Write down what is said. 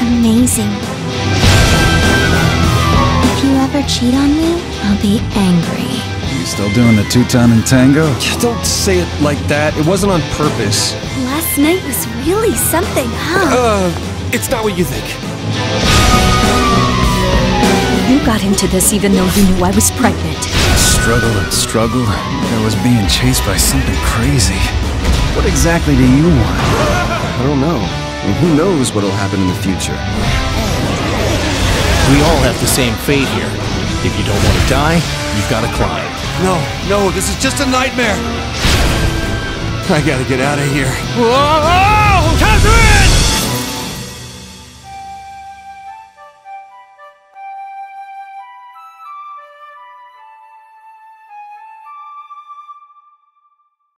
amazing. If you ever cheat on me, I'll be angry. You still doing the two-ton and tango? Don't say it like that. It wasn't on purpose. Last night was really something, huh? Uh, it's not what you think. You got into this even though you knew I was pregnant. Struggle and struggle. I was being chased by something crazy. What exactly do you want? I don't know. I mean, who knows what'll happen in the future? We all have the same fate here. If you don't want to die, you've got to climb. No, no, this is just a nightmare. I gotta get out of here. Whoa! Catherine!